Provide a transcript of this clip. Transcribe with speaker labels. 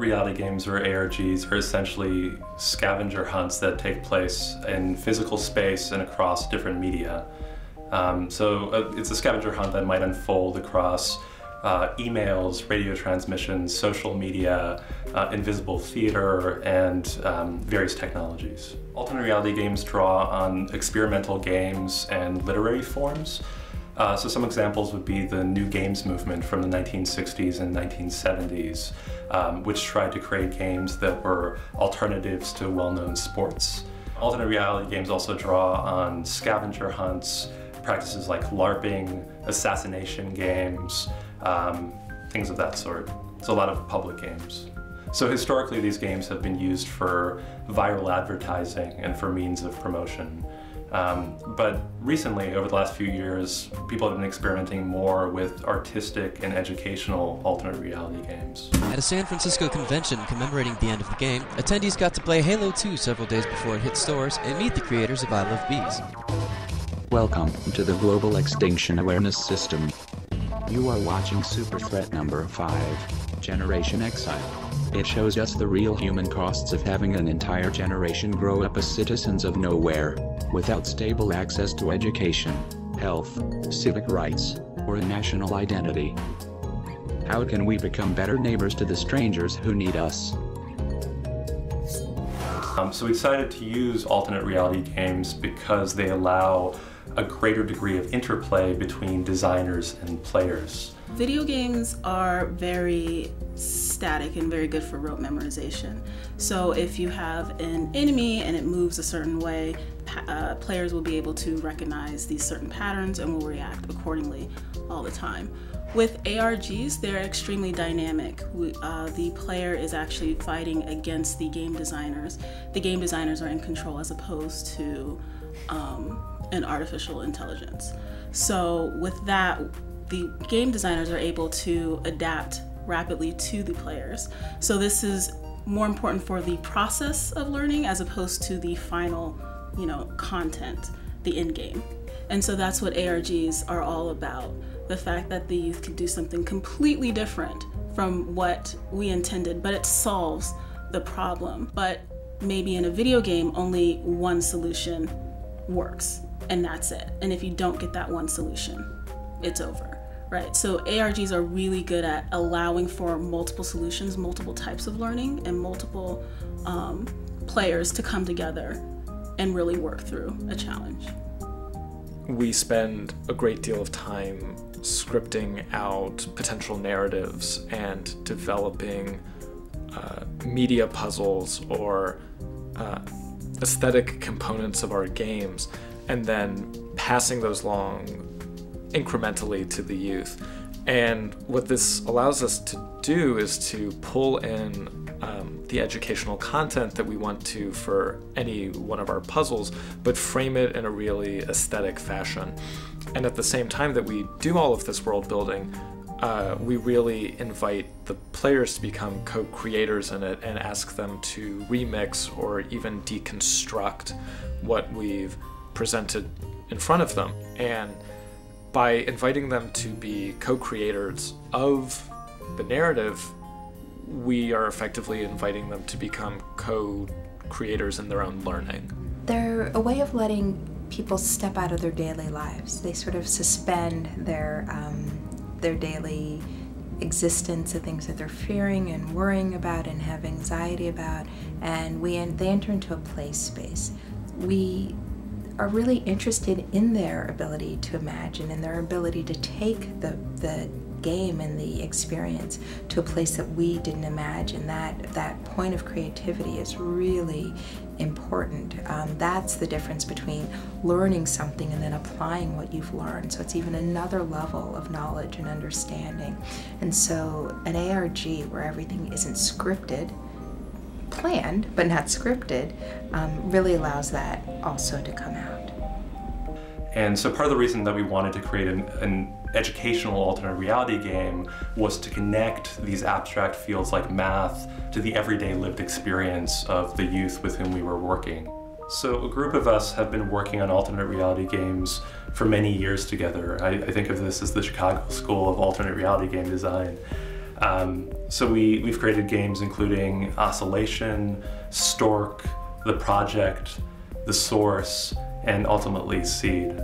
Speaker 1: reality games, or ARGs, are essentially scavenger hunts that take place in physical space and across different media. Um, so uh, it's a scavenger hunt that might unfold across uh, emails, radio transmissions, social media, uh, invisible theater, and um, various technologies. Alternate reality games draw on experimental games and literary forms. Uh, so some examples would be the New Games movement from the 1960s and 1970s, um, which tried to create games that were alternatives to well-known sports. Alternate reality games also draw on scavenger hunts, practices like LARPing, assassination games, um, things of that sort. It's a lot of public games. So historically these games have been used for viral advertising and for means of promotion. Um, but recently, over the last few years, people have been experimenting more with artistic and educational alternate reality games.
Speaker 2: At a San Francisco convention commemorating the end of the game, attendees got to play Halo 2 several days before it hit stores and meet the creators of I Love Bees.
Speaker 3: Welcome to the Global Extinction Awareness System. You are watching Super Threat number 5, Generation Exile. It shows us the real human costs of having an entire generation grow up as citizens of nowhere, without stable access to education, health, civic rights, or a national identity. How can we become better neighbors to the strangers who need us?
Speaker 1: Um, so we decided to use alternate reality games because they allow a greater degree of interplay between designers and players.
Speaker 4: Video games are very static and very good for rote memorization. So if you have an enemy and it moves a certain way, uh, players will be able to recognize these certain patterns and will react accordingly all the time. With ARGs, they're extremely dynamic. We, uh, the player is actually fighting against the game designers. The game designers are in control as opposed to um, an artificial intelligence. So with that, the game designers are able to adapt rapidly to the players. So this is more important for the process of learning as opposed to the final, you know, content, the end game. And so that's what ARGs are all about. The fact that the youth can do something completely different from what we intended, but it solves the problem. But maybe in a video game, only one solution works, and that's it. And if you don't get that one solution, it's over right? So ARGs are really good at allowing for multiple solutions, multiple types of learning, and multiple um, players to come together and really work through a challenge.
Speaker 5: We spend a great deal of time scripting out potential narratives and developing uh, media puzzles or uh, aesthetic components of our games, and then passing those along incrementally to the youth. And what this allows us to do is to pull in the educational content that we want to for any one of our puzzles, but frame it in a really aesthetic fashion. And at the same time that we do all of this world building, uh, we really invite the players to become co creators in it and ask them to remix or even deconstruct what we've presented in front of them. And by inviting them to be co creators of the narrative, we are effectively inviting them to become co creators in their own learning.
Speaker 6: They're a way of letting people step out of their daily lives. They sort of suspend their, um, their daily existence, the things that they're fearing and worrying about and have anxiety about, and we they enter into a play space. We are really interested in their ability to imagine and their ability to take the, the game and the experience to a place that we didn't imagine. That that point of creativity is really important. Um, that's the difference between learning something and then applying what you've learned. So it's even another level of knowledge and understanding. And so an ARG where everything isn't scripted planned but not scripted um, really allows that also to come out.
Speaker 1: And so part of the reason that we wanted to create an, an, educational alternate reality game was to connect these abstract fields like math to the everyday lived experience of the youth with whom we were working. So a group of us have been working on alternate reality games for many years together. I, I think of this as the Chicago School of Alternate Reality Game Design. Um, so we, we've created games including Oscillation, Stork, The Project, The Source, and ultimately Seed.